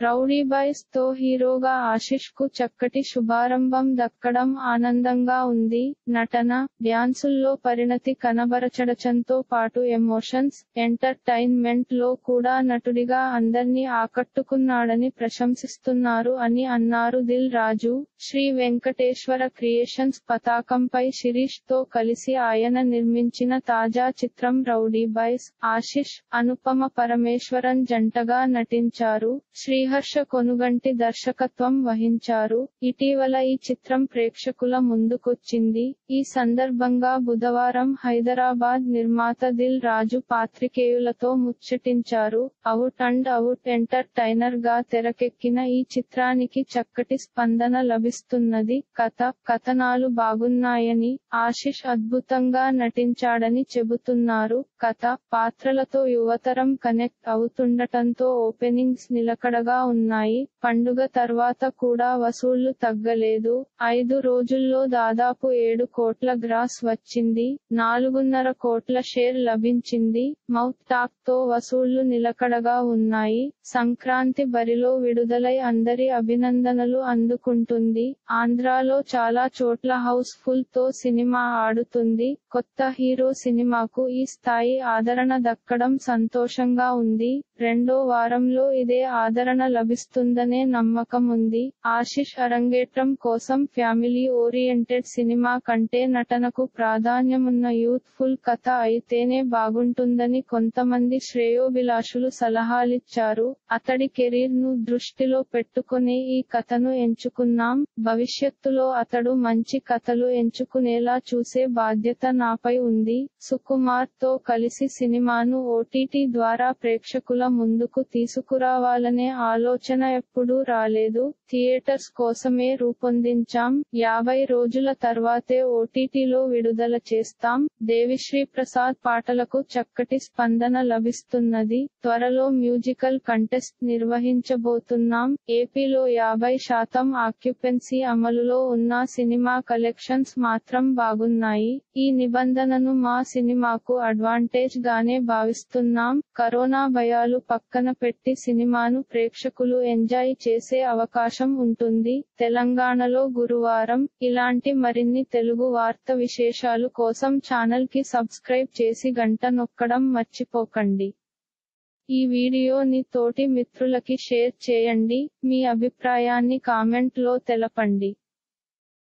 Rowdy బాయ్స్తో హీరోగా ఆశిష్కు చక్కటి శుభారంభం దక్కడం ఆనందంగా ఉంది. నటన డ్యాన్సుల్లో పరిణతి కనబరచడచంతో పాటు ఎమోషన్స్ ఎంటర్టైన్మెంట్లో కూడా నటుడిగా అందర్నీ ఆకట్టుకున్నాడని ప్రశంసిస్తున్నారు అని అన్నారు దిల్ రాజు. శ్రీ వెంకటేశ్వర క్రియేషన్స్ పతాకంపై శిరీష్తో కలిసి ఆయన నిర్మించిన తాజా చిత్రం రౌడీ బాయ్స్ ఆశిష్ అనుపమ పరమేశ్వరన్ జంటగా నటించారు. శ్రీ శ్రీహర్ష కొనుగంటి దర్శకత్వం వహించారు. ఇటీవల ఈ చిత్రం ప్రేక్షకుల ముందుకొచ్చింది. ఈ సందర్భంగా బుధవారం హైదరాబాద్ నిర్మాత దిల్ రాజు పాత్రికేయులతో ముచ్చటించారు. అవుట్ అండ్ అవుట్ ఎంటర్టైనర్గా తెరకెక్కిన ఈ చిత్రానికి చక్కటి స్పందన లభిస్తున్నది. కథ కథనాలు బాగున్నాయని ఆశిష్ అద్భుతంగా నటించాడని చెబుతున్నారు. కథ పాత్రలతో యువతరం కనెక్ట్ అవుతుండటంతో ఓపెనింగ్స్ నిలకడగా ఉన్నాయి. పండుగ తర్వాత కూడా వసూళ్ళు తగ్గలేదు. ఐదు రోజుల్లో దాదాపు ఏడు కోట్ల గ్రాస్ వచ్చింది. నాలుగున్నర కోట్ల షేర్ లభించింది. మౌత్ టాక్తో వసూళ్ళు నిలకడగా ఉన్నాయి. సంక్రాంతి బరిలో విడుదలై అందరి అభినందనలు అందుకుంటుంది. ఆంధ్రాలో చాలా చోట్ల హౌస్ ఫుల్తో సినిమా ఆడుతుంది. కొత్త హీరో సినిమాకు ఈ స్థాయి ఆదరణ దక్కడం సంతోషంగా ఉంది. రెండో వారంలో ఇదే ఆదరణ లభిస్తుందనే నమ్మకం ఉంది ఆశిష్ అరంగేట్రం కోసం ఫ్యామిలీ ఓరియంటెడ్ సినిమా కంటే నటనకు ప్రాధాన్యమున్న యూత్ఫుల్ కథ అయితేనే బాగుంటుందని కొంతమంది శ్రేయోభిలాషులు సలహాలిచ్చారు. అతడి కెరీర్ను దృష్టిలో పెట్టుకునే ఈ కథను ఎంచుకున్నాం. భవిష్యత్తులో అతడు మంచి కథలు ఎంచుకునేలా చూసే బాధ్యత నాపై ఉంది. సుకుమార్తో కలిసి సినిమాను ఓటీటీ ద్వారా ప్రేక్షకుల ముందుకు తీసుకురావాలనే ఆలోచన ఎప్పుడూ రాలేదు. థియేటర్స్ కోసమే రూపొందించాం. యాభై రోజుల తర్వాతే ఓటీటీలో విడుదల చేస్తాం. దేవిశ్రీ ప్రసాద్ పాటలకు చక్కటి స్పందన లభిస్తున్నది. త్వరలో మ్యూజికల్ కంటెస్ట్ నిర్వహించబోతున్నాం. ఏపీలో యాభై శాతం ఆక్యుపెన్సీ అమలులో ఉన్న సినిమా కలెక్షన్స్ మాత్రం బాగున్నాయి. ఈ నిబంధనను మా సినిమాకు అడ్వాంటేజ్ గానే భావిస్తున్నాం. కరోనా భయాలు పక్కన పెట్టి సినిమాను ప్రేక్షకులు ఎంజాయ్ చేసే అవకాశం ఉంటుంది. తెలంగాణలో గురువారం ఇలాంటి మరిన్ని తెలుగు వార్త విశేషాలు కోసం ఛానల్కి సబ్స్క్రైబ్ చేసి గంట నొక్కడం మర్చిపోకండి. ఈ వీడియోని తోటి మిత్రులకి షేర్ చేయండి. మీ అభిప్రాయాన్ని కామెంట్లో తెలపండి.